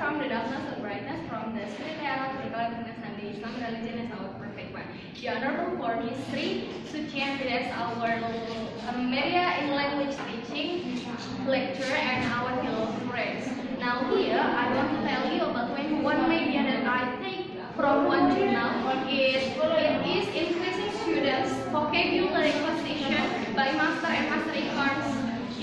From the darkness to brightness, from the the religion our perfect one. Our media in language teaching lecture and our. Now here I want to tell you about when one media that I take from one journal is it is increasing students vocabulary acquisition by master and master in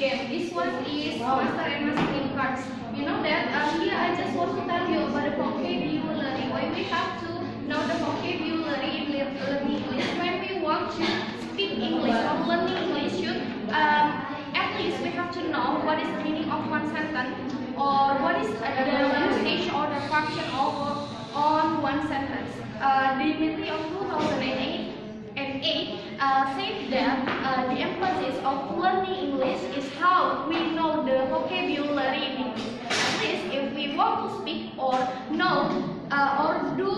game. This one is master and master in cards. You know that uh, here I just want to tell you about the vocabulary. Why we have to know the vocabulary in learning English. When we want to speak English or learning English, you, um, at least we have to know what is the meaning of one sentence or what is uh, the usage or the function of on one sentence. Uh, the Dimitri of 2008 and 8 uh, said that of learning English is how we know the vocabulary in English. At least if we want to speak or know uh, or do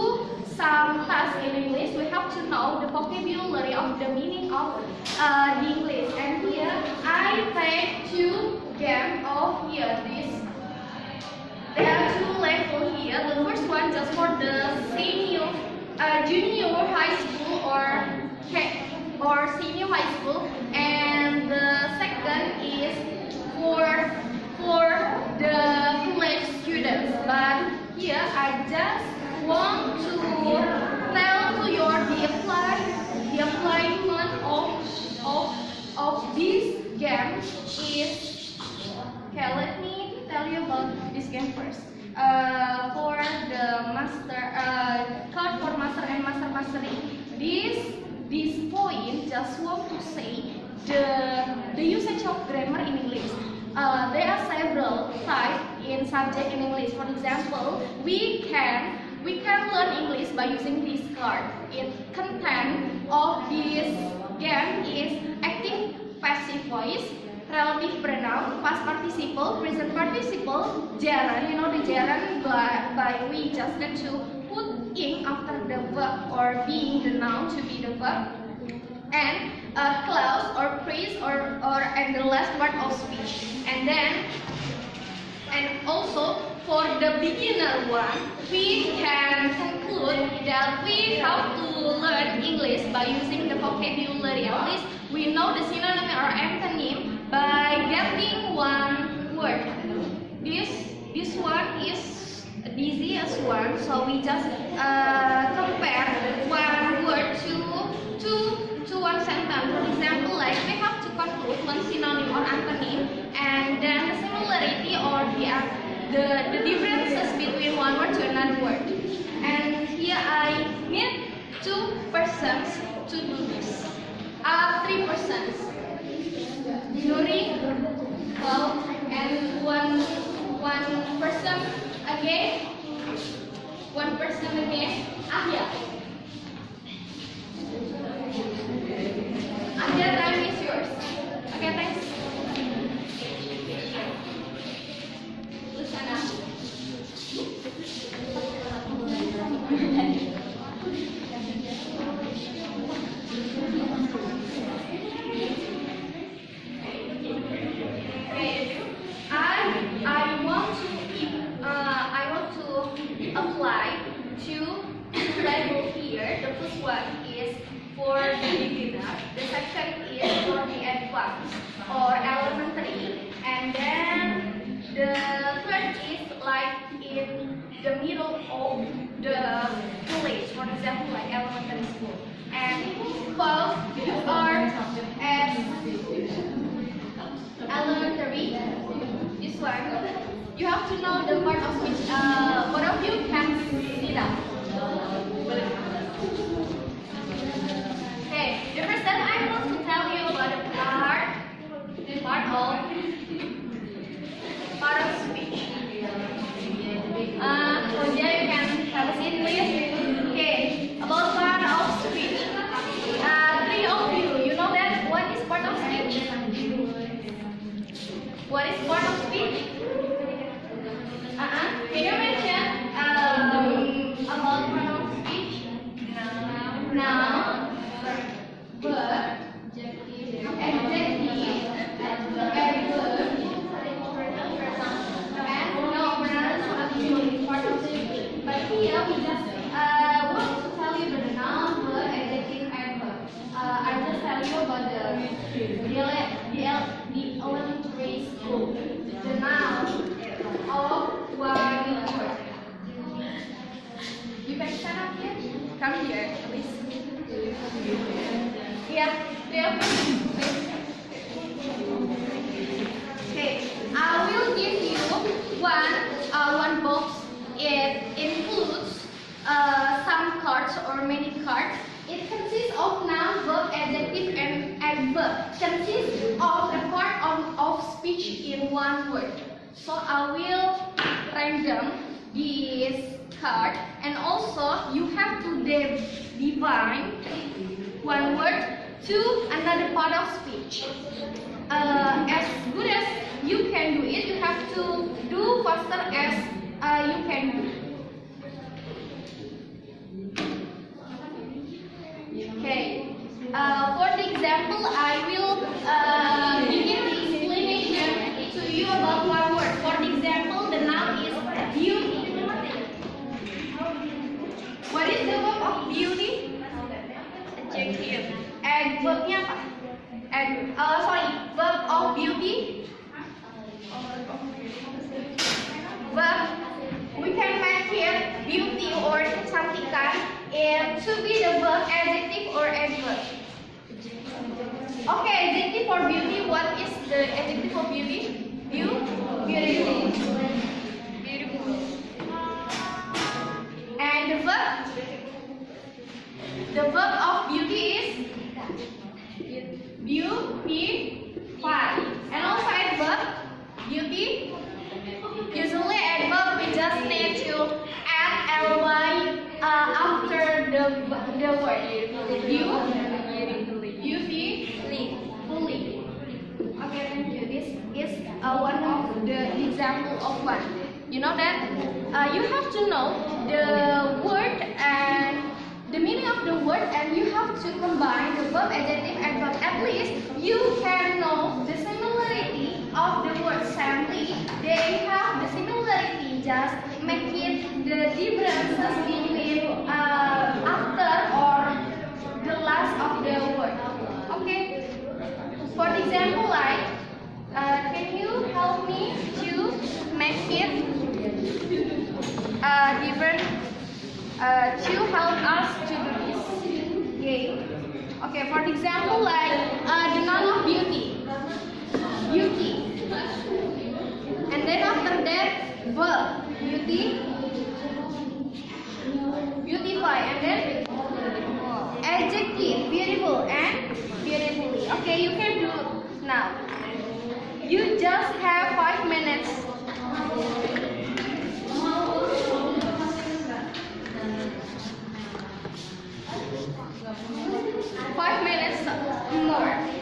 some task in English, we have to know the vocabulary of the meaning of uh, the English. And here I take two games of here this there are two levels here. The first one just for the senior, uh, junior high school or or senior high school, the second is for for the college students. But here I just want to tell to your the apply the application of of of this game is okay. Let me tell you about this game first. Uh, for the master, uh, card for master and master mastery, this this point just want to say the the usage of grammar in English. Uh, there are several types in subject in English. For example, we can we can learn English by using this card. It content of this game is active passive voice, relative pronoun, past participle, present participle, gerund. You know the gerund by, by we just need to put in after the verb or being the noun to be the verb. And a clause or phrase or, or and the last part of speech. And then and also for the beginner one, we can conclude that we have to learn English by using the vocabulary. At least we know the synonym or antonym by getting one word. This this one is the easiest one, so we just uh, compare one word to to to one sentence. For example, like we have to conclude one synonym or antonym, and then the similarity or the the, the differences between one word to another word. And here I need two persons to do this. Uh, three persons. Nuri, Paul, and one one person again. One person again. Ahya. For example, like elementary school. And both are at elementary. This one. You have to know the part of which uh, both of you can sit up. Okay, the first that I want to tell you about the part, the part of part of speech. Uh, Claudia, you can have a seat, please. Okay, about part of speech. Uh, three of you, you know that what is part of speech? What is part of speech? Uh-huh. Can you mention um, about part of speech? Noun, verb, adjective, and verb. the, ele- the, el- the elementary school. The noun of one word. You can stand up here. Come here, please. Yeah, yeah. Okay, I will give you one uh, one box. It includes uh, some cards or many cards. It consists of noun, verb, adjective, and adverb. Consists of a part of, of speech in one word. So I will random this card, and also you have to div- divide one word to another part of speech. Uh, as good as you can do it, you have to do faster as uh, you can do. Okay. Uh, for the example, I will uh, begin the explanation to you about one word. For the example, the noun is beauty. What is the verb of beauty? Adjective. And verbnya apa? And uh, sorry, verb of beauty. Verb. We can make here beauty or cantikan and to be the verb adjective or adverb. Okay, adjective for beauty. What is the adjective for beauty? Beau- Beautiful. Beautiful. And the verb. The verb of beauty is beautify. And also adverb, beauty. Usually adverb we just need to add ly uh, after the the word. Beautifully. Beautifully. Okay, thank you. This is uh, one of the example of one. You know that uh, you have to know the word and the meaning of the word and you have to combine the verb, adjective, and verb. At least you can know the similarity of the word family. They have the similarity, just make it the differences between uh, after or the last of the word. Okay? For example, like, uh, can you help me make it uh, different uh, to help us to do this. Game? Okay, for example, like uh, the noun of beauty, beauty, and then after that, verb, beauty, beautify, and then adjective, beautiful, and beautifully. Okay, you can do now. You just have more.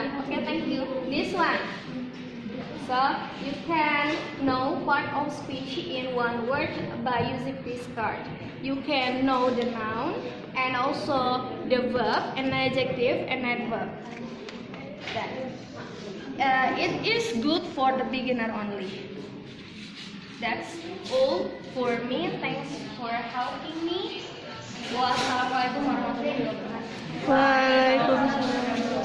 Okay, thank you. This one. So you can know part of speech in one word by using this card. You can know the noun and also the verb and adjective and adverb. That. Uh, it is good for the beginner only. That's all for me. Thanks for helping me. Wassalamualaikum warahmatullahi wabarakatuh. Waalaikumsalam.